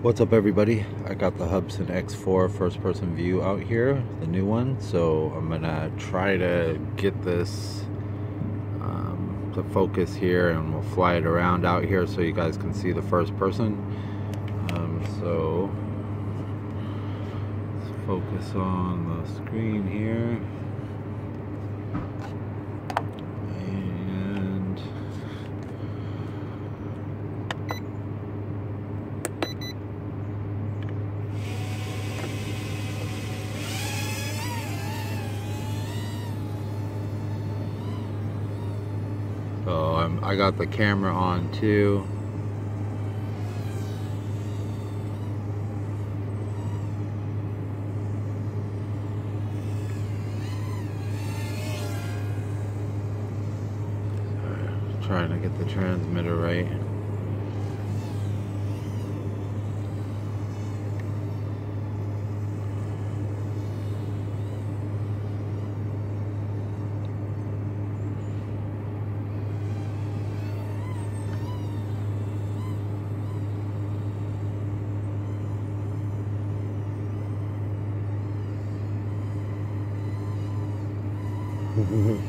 What's up everybody? I got the Hubsan X4 first person view out here, the new one. So I'm gonna try to get this um, to focus here and we'll fly it around out here so you guys can see the first person. Um, so let's focus on the screen here. I'm, I got the camera on too. trying to get the transmitter right. Mm-hmm.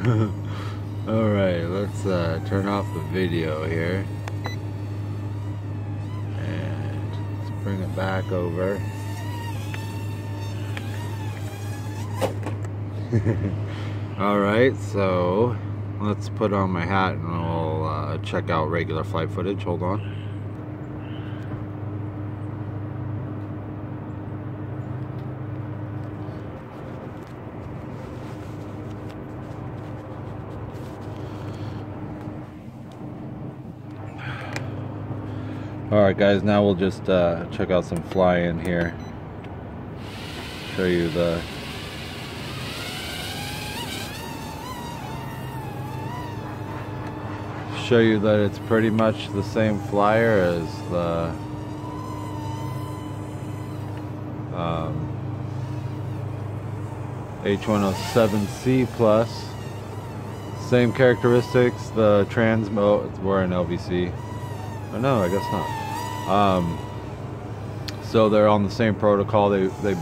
Alright, let's uh, turn off the video here. And let's bring it back over. Alright, so let's put on my hat and we'll uh, check out regular flight footage. Hold on. Alright guys, now we'll just uh, check out some fly-in here. Show you the show you that it's pretty much the same flyer as the um, H107C plus. Same characteristics, the transmo, we're an LVC. Oh, no, I guess not. Um, so they're on the same protocol. They they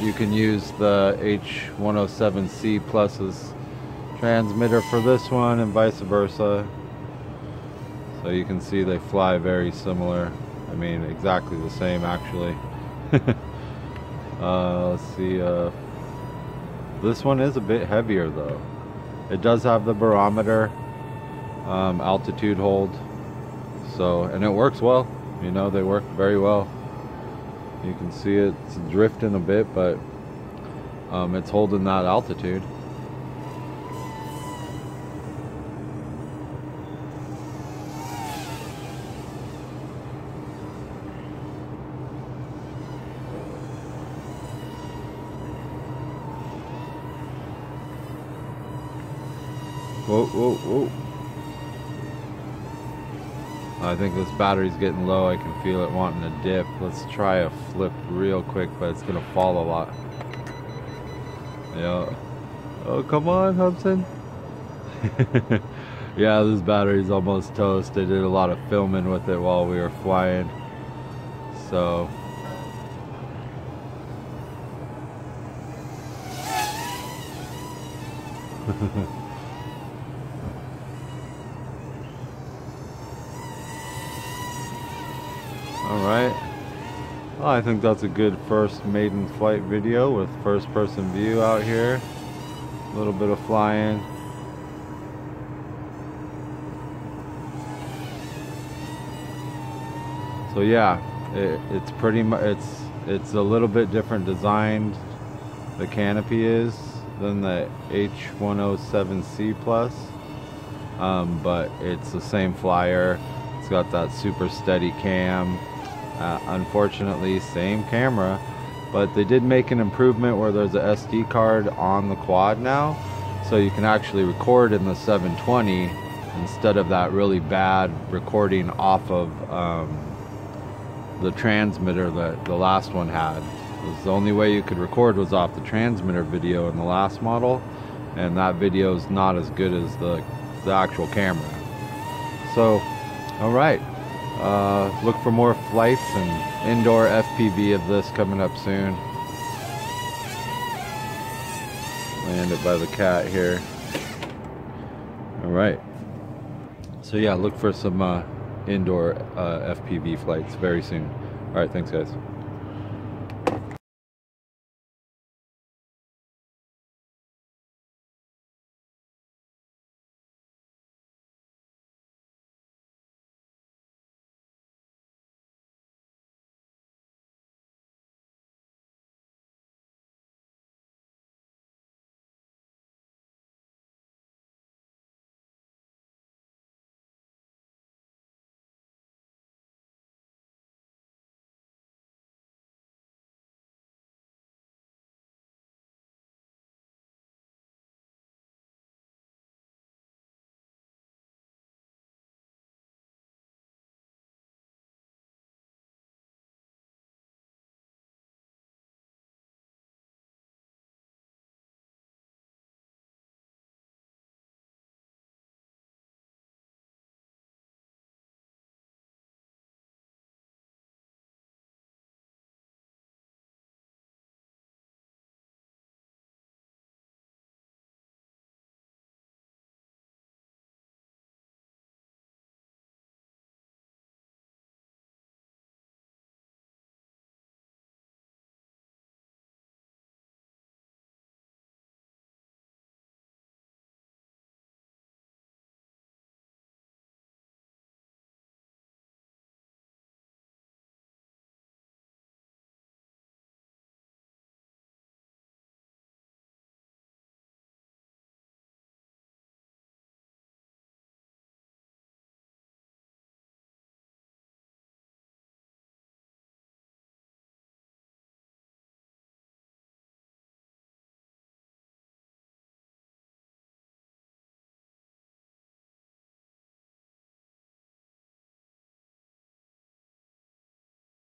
you can use the H107C pluses transmitter for this one and vice versa. So you can see they fly very similar. I mean, exactly the same actually. uh, let's see. Uh, this one is a bit heavier though. It does have the barometer, um, altitude hold so and it works well. You know they work very well. You can see it's drifting a bit but um, it's holding that altitude. Whoa, whoa, whoa. I think this battery's getting low. I can feel it wanting to dip. Let's try a flip real quick, but it's gonna fall a lot. Yeah. Oh, come on, Hubsan. yeah, this battery's almost toast. I did a lot of filming with it while we were flying. So. Alright. Well, I think that's a good first maiden flight video with first person view out here. A little bit of flying. So yeah, it, it's pretty much it's it's a little bit different designed. The canopy is than the H107C plus, um, but it's the same flyer. It's got that super steady cam. Uh, unfortunately, same camera, but they did make an improvement where there's a SD card on the quad now, so you can actually record in the 720 instead of that really bad recording off of um, the transmitter that the last one had. The only way you could record was off the transmitter video in the last model, and that video is not as good as the, the actual camera. So, all right. Uh, look for more flights and indoor FPV of this coming up soon. Land it by the cat here. All right. So yeah, look for some uh, indoor uh, FPV flights very soon. All right, thanks guys.